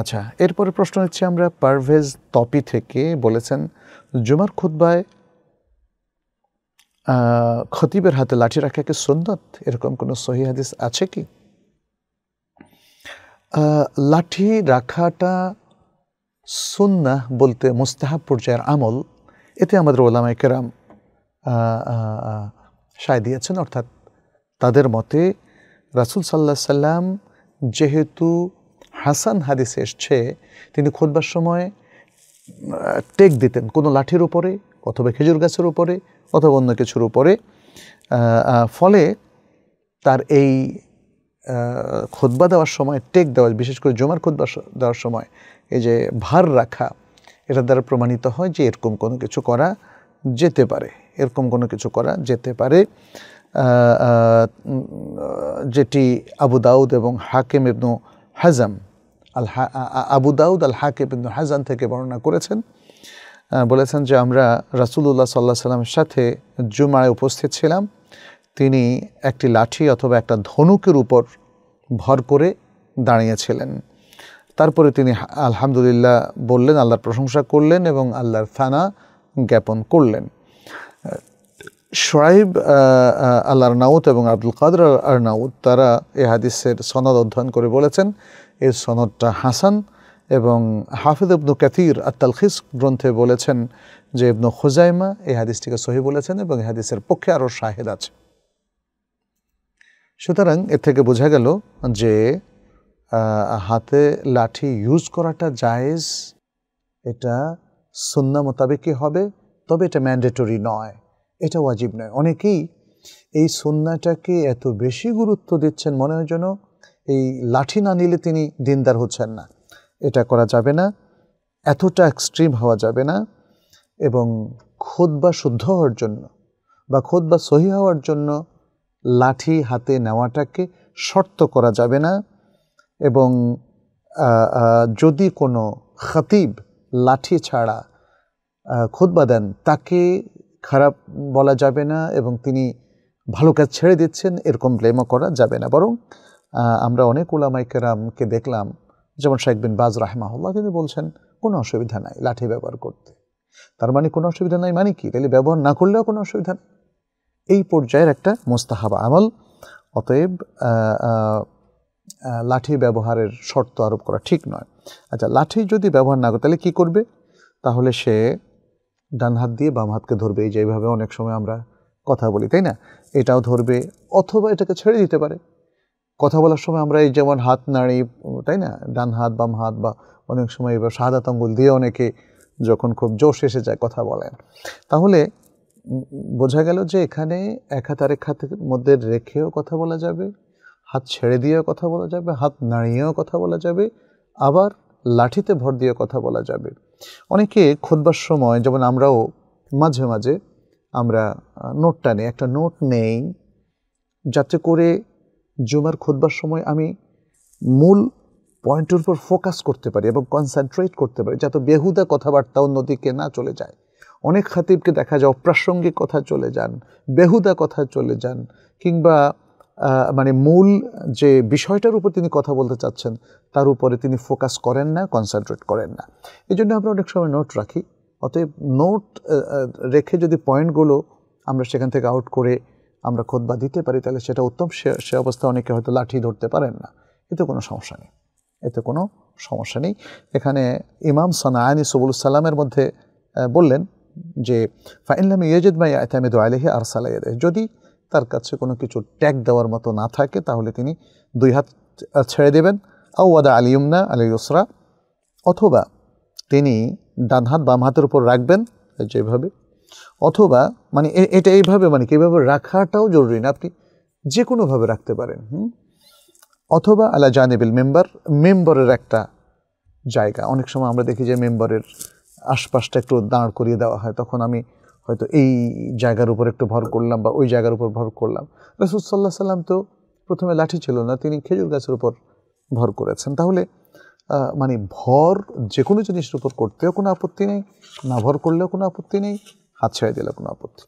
আচ্ছা এরপরে প্রশ্ন হচ্ছে আমরা পারভেজ তপি থেকে বলেছেন, জুমার খুদ্বায় খতিবের হাতে লাঠি রাখা কি এরকম কোনো সহি হাদিস আছে কি? লাঠি রাখাটা সুন্নাহ বলতে মুস্তাহাব পর্যায়ের আমল। এতে আমাদের ওলামাই কেরাম সায় দিয়েছেন। অর্থাৎ তাদের মতে রাসুল সাল্লাহ সাল্লাম যেহেতু হাসান হাদিসে এসছে, তিনি খোদবার সময় টেক দিতেন কোনো লাঠির উপরে অথবা খেজুর গাছের উপরে অথবা অন্য কিছুর উপরে। ফলে তার এই খোদবা দেওয়ার সময়, টেক দেওয়া, বিশেষ করে জমার খোদবা দেওয়ার সময় এই যে ভার রাখা, এটা দ্বারা প্রমাণিত হয় যে এরকম কোনো কিছু করা যেতে পারে, এরকম কোনো কিছু করা যেতে পারে। যেটি আবু দাউদ এবং হাকিম ইবনু হাজাম আল আবু দাউদ আল হাকিম ইবনু হাজান থেকে বর্ণনা করেছেন। বলেছেন যে আমরা রাসূলুল্লাহ সাল্লাহ সাল্লামের সাথে জুমায় উপস্থিত ছিলাম। তিনি একটি লাঠি অথবা একটা ধনুকের উপর ভর করে দাঁড়িয়েছিলেন। তারপরে তিনি আলহামদুলিল্লাহ বললেন, আল্লাহর প্রশংসা করলেন এবং আল্লাহর ফানা জ্ঞাপন করলেন। শোয়াইব আল্লাহর নাউত এবং আব্দুল কাদের আর নাউত তারা এ হাদিসের সনদ অধ্যয়ন করে বলেছেন এর সনদটা হাসান এবং হাফিজ ইবনু কাতির আত্তালখিস গ্রন্থে বলেছেন যে ইবনু খুজাইমা এই হাদিসটিকে সহি বলেছেন এবং এই হাদিসের পক্ষে আরও শাহেদ আছে। সুতরাং এর থেকে বোঝা গেল যে হাতে লাঠি ইউজ করাটা জায়েজ, এটা সুন্না মোতাবেকই হবে, তবে এটা ম্যান্ডেটরি নয়, এটা ওয়াজিব নয়। অনেকেই এই সুন্নাটাকে এত বেশি গুরুত্ব দিচ্ছেন মনে হয় যেন এই লাঠি না নিলে তিনি দিনদার হচ্ছেন না। এটা করা যাবে না, এতটা এক্সট্রিম হওয়া যাবে না এবং খোদ বা শুদ্ধ হওয়ার জন্য বা খোদ বা সহি হওয়ার জন্য লাঠি হাতে নেওয়াটাকে শর্ত করা যাবে না এবং যদি কোনো খতিব লাঠি ছাড়া খুতবা দেন, তাকে খারাপ বলা যাবে না এবং তিনি ভালো কাজ ছেড়ে দিচ্ছেন, এরকম ব্লেমও করা যাবে না। বরং আমরা অনেক ওলামাইকেরামকে দেখলাম, যেমন শেখ বিন বাজ রাহমাহুল্লাহ, তিনি বলছেন, কোনো অসুবিধা নাই, লাঠি ব্যবহার করতে। তার মানে কোনো অসুবিধা নাই মানে কি? তাহলে ব্যবহার না করলেও কোনো অসুবিধা নেই। এই পর্যায়ের একটা মোস্তাহাবা আমল। অতএব লাঠি ব্যবহারের শর্ত আরোপ করা ঠিক নয়। আচ্ছা লাঠি যদি ব্যবহার না করে, তাহলে কী করবে? তাহলে সে ডান হাত দিয়ে বাম হাতকে ধরবে, এই যেভাবে অনেক সময় আমরা কথা বলি, তাই না? এটাও ধরবে, অথবা এটাকে ছেড়ে দিতে পারে। কথা বলার সময় আমরা এই যেমন হাত, নাড়ি, তাই না? ডান হাত, বাম হাত বা অনেক সময় এবার সাদা আঙ্গুল দিয়ে অনেকে যখন খুব জোশ এসে যায় কথা বলেন। তাহলে বোঝা গেল যে এখানে এক হাত আরেক হাতের মধ্যে রেখেও কথা বলা যাবে, হাত ছেড়ে দিয়েও কথা বলা যাবে, হাত নাড়িয়েও কথা বলা যাবে, আবার লাঠিতে ভর দিয়ে কথা বলা যাবে। অনেকে খোদবার সময়, যেমন আমরাও মাঝে মাঝে আমরা নোটটা নেই, একটা নোট নেই, যাতে করে জুমার খোদবার সময় আমি মূল পয়েন্টের উপর ফোকাস করতে পারি এবং কনসেন্ট্রেট করতে পারি যাতে বেহুদা কথাবার্তা অন্যদিকে না চলে যায়। অনেক খাতিবকে দেখা যায় অপ্রাসঙ্গিক কথা চলে যান, বেহুদা কথা চলে যান কিংবা মানে মূল যে বিষয়টার উপর তিনি কথা বলতে চাচ্ছেন, তার উপরে তিনি ফোকাস করেন না কনসেন্ট্রেট করেন না। এই জন্য আমরা অনেক সময় নোট রাখি। অতএব নোট রেখে যদি পয়েন্টগুলো আমরা সেখান থেকে আউট করে আমরা খোদবা দিতে পারি, তাহলে সেটা উত্তম। সে সে অবস্থায় অনেকে হয়তো লাঠি ধরতে পারেন না। এতে কোনো সমস্যা নেই। এতে কোনো সমস্যা নেই। এখানে ইমাম সানায়ানি সবুল সালামের মধ্যে বললেন যে ফাইনলাম ইয়েজেদ মাই আতামেদ আলহি আর সালাইয়াদে যদি তার কাছে কোনো কিছু ট্যাগ দেওয়ার মতো না থাকে, তাহলে তিনি দুই হাত ছেড়ে দেবেন। আউ ওয়াদা আলিউমনা আলী ইসরা অথবা তিনি ডান হাত বাম হাতের উপর রাখবেন, যেভাবে অথবা মানে এটা এইভাবে মানে কীভাবে রাখাটাও জরুরি না। আপনি যে কোনোভাবে রাখতে পারেন, হুম? অথবা আলা জানিবিল মেম্বার, মেম্বারের একটা জায়গা। অনেক সময় আমরা দেখি যে মেম্বারের আশপাশটা একটু দাঁড় করিয়ে দেওয়া হয়। তখন আমি হয়তো এই জায়গার উপর একটু ভর করলাম বা ওই জায়গার উপর ভর করলাম। রসুল সাল্লাম তো প্রথমে লাঠি ছিল না, তিনি খেজুর গাছের উপর ভর করেছেন। তাহলে মানে ভর যে কোনো জিনিসের উপর করতেও কোনো আপত্তি নেই, না ভর করলেও কোনো আপত্তি নেই। হাত ছেড়ে দিল কোনো আপত্তি